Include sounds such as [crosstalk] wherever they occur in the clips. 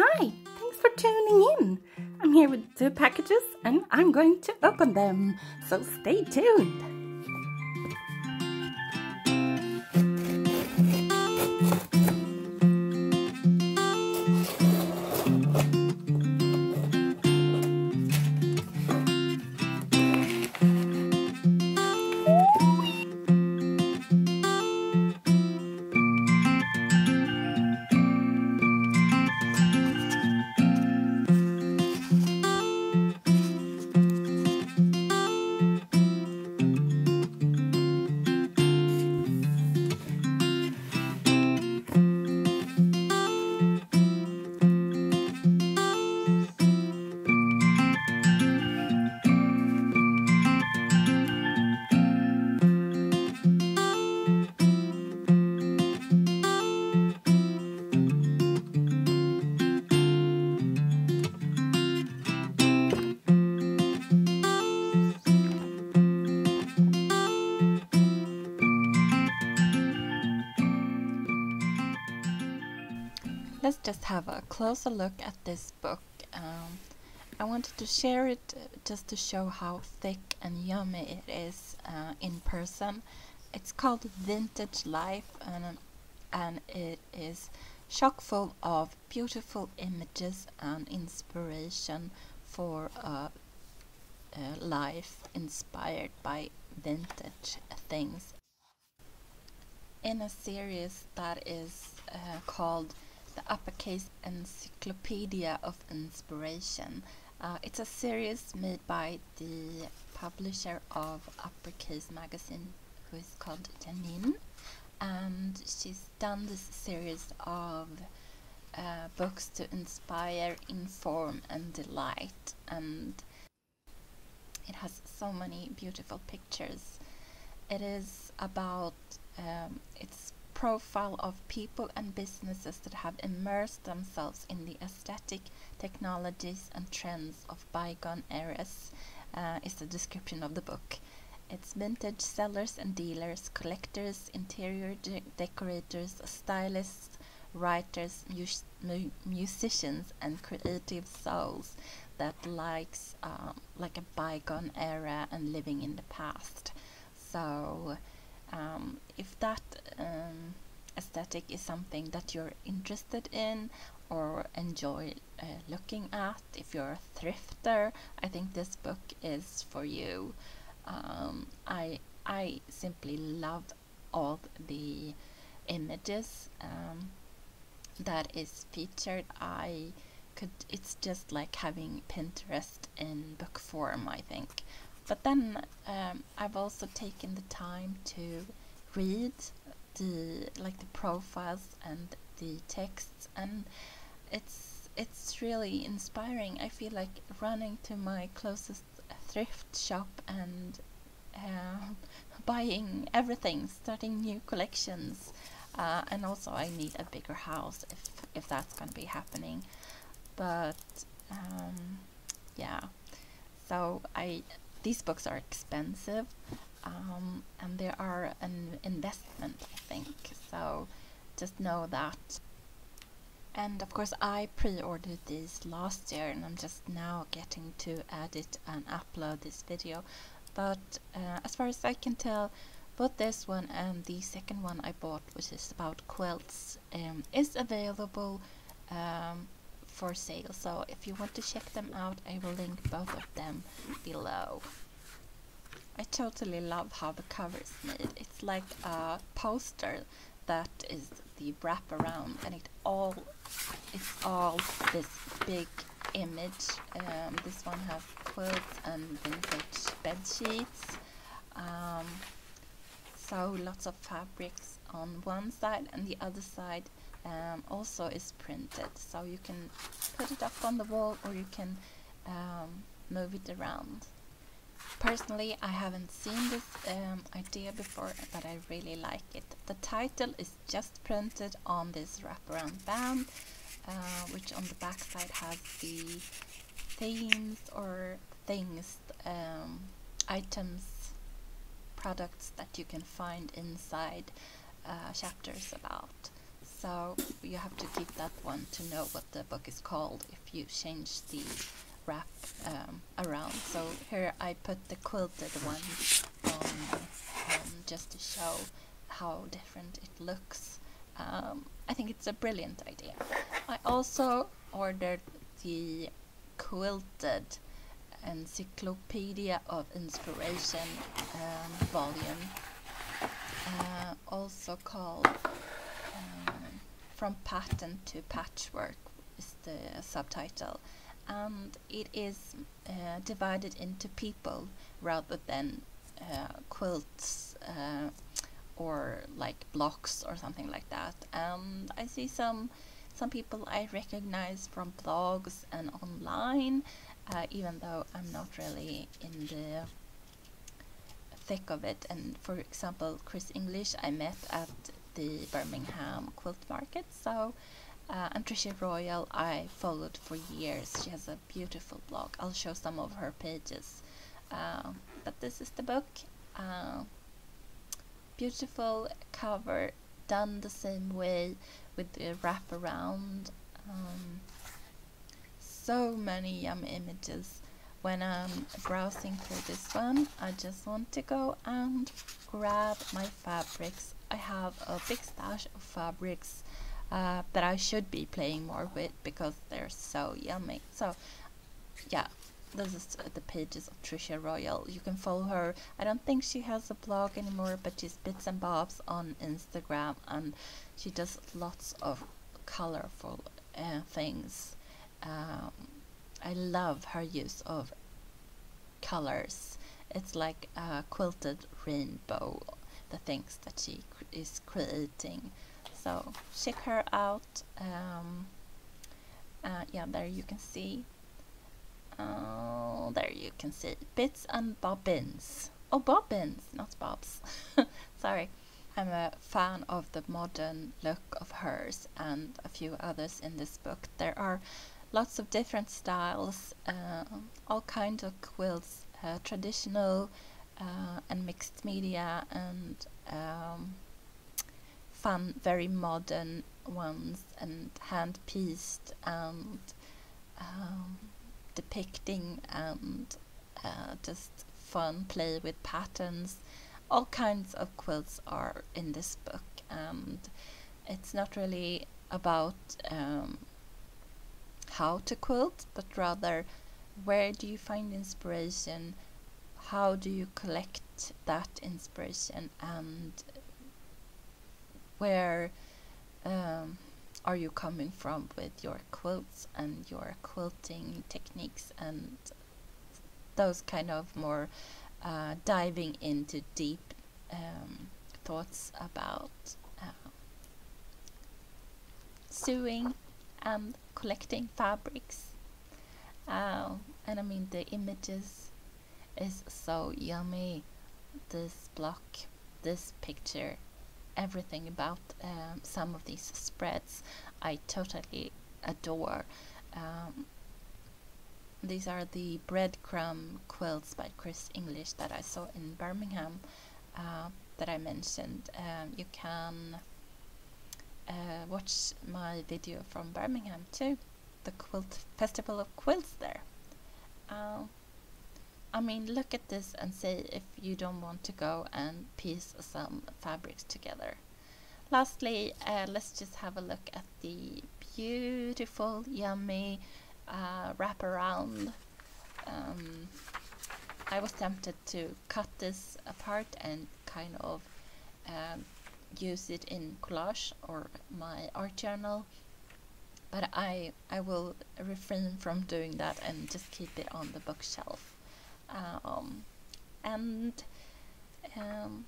Hi, thanks for tuning in. I'm here with two packages and I'm going to open them, so stay tuned. Let's just have a closer look at this book. Um, I wanted to share it uh, just to show how thick and yummy it is uh, in person. It's called Vintage Life and, and it is chock full of beautiful images and inspiration for a, a life inspired by vintage things. In a series that is uh, called the Uppercase Encyclopedia of Inspiration. Uh, it's a series made by the publisher of Uppercase magazine, who is called Janine, and she's done this series of uh, books to inspire, inform, and delight. And it has so many beautiful pictures. It is about um, it's profile of people and businesses that have immersed themselves in the aesthetic technologies and trends of bygone eras uh, is the description of the book. It's vintage sellers and dealers, collectors, interior de decorators, stylists, writers, mu musicians, and creative souls that likes um, like a bygone era and living in the past. So um, if that um, aesthetic is something that you're interested in or enjoy uh, looking at, if you're a thrifter, I think this book is for you. Um, I I simply love all the images um, that is featured. I could it's just like having Pinterest in book form, I think. But then um, I've also taken the time to read the like the profiles and the texts, and it's it's really inspiring. I feel like running to my closest thrift shop and uh, [laughs] buying everything, starting new collections, uh, and also I need a bigger house if if that's gonna be happening. But um, yeah, so I these books are expensive um, and they are an investment I think. So just know that. And of course I pre-ordered these last year and I'm just now getting to edit and upload this video. But uh, as far as I can tell both this one and the second one I bought which is about quilts um, is available um, for sale so if you want to check them out I will link both of them below. I totally love how the cover is made. It's like a poster that is the wrap around and it all it's all this big image. Um, this one has quilts and vintage bed sheets. Um, so lots of fabrics on one side and the other side um, also is printed. So you can put it up on the wall or you can um, move it around. Personally I haven't seen this um, idea before but I really like it. The title is just printed on this wraparound band uh, which on the back side has the themes or things um, items products that you can find inside uh, chapters about so you have to keep that one to know what the book is called if you change the wrap um, around. So here I put the quilted one on um, just to show how different it looks. Um, I think it's a brilliant idea. I also ordered the quilted Encyclopedia of Inspiration um, volume, uh, also called From Pattern to Patchwork is the subtitle. And it is uh, divided into people rather than uh, quilts uh, or like blocks or something like that. And I see some some people I recognize from blogs and online uh, even though I'm not really in the thick of it. And for example Chris English I met at the Birmingham quilt market so uh, and Tricia Royal I followed for years. She has a beautiful blog. I'll show some of her pages. Uh, but this is the book. Uh, beautiful cover, done the same way with the wraparound. Um, so many yum images. When I'm browsing through this one, I just want to go and grab my fabrics. I have a big stash of fabrics uh, that I should be playing more with because they're so yummy. So, yeah, this is uh, the pages of Tricia Royal. You can follow her. I don't think she has a blog anymore, but she's bits and bobs on Instagram, and she does lots of colorful uh, things. Um, I love her use of colors. It's like a quilted rainbow, the things that she cr is creating. So check her out um, uh, yeah there you can see. Oh there you can see. Bits and bobbins. Oh bobbins not bobs. [laughs] Sorry. I'm a fan of the modern look of hers and a few others in this book. There are lots of different styles uh, all kinds of quilts uh, traditional uh, and mixed media and um, fun, very modern ones and hand pieced and um, depicting and uh, just fun play with patterns. All kinds of quilts are in this book, and it's not really about um, how to quilt, but rather where do you find inspiration, how do you collect that inspiration, and where um, are you coming from with your quilts and your quilting techniques and those kind of more uh, diving into deep um, thoughts about uh, sewing and collecting fabrics? Uh, and I mean the images is so yummy this block this picture everything about um, some of these spreads I totally adore. Um, these are the breadcrumb quilts by Chris English that I saw in Birmingham uh, that I mentioned. Um, you can uh, watch my video from Birmingham too, the quilt festival of quilts there. I mean, look at this and say if you don't want to go and piece some fabrics together. Lastly, uh, let's just have a look at the beautiful, yummy uh, wraparound. Um, I was tempted to cut this apart and kind of um, use it in collage or my art journal but I I will refrain from doing that and just keep it on the bookshelf um, and um,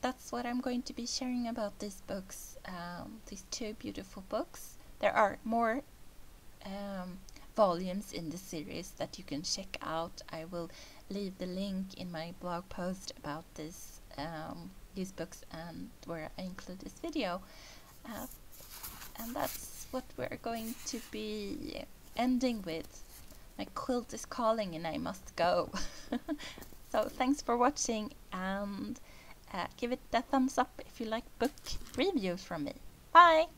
that's what I'm going to be sharing about these books, um, these two beautiful books. There are more um, volumes in the series that you can check out. I will leave the link in my blog post about this um, these books and where I include this video. Uh, and that's what we're going to be ending with my quilt is calling and I must go. [laughs] so thanks for watching and uh, give it a thumbs up if you like book reviews from me. Bye!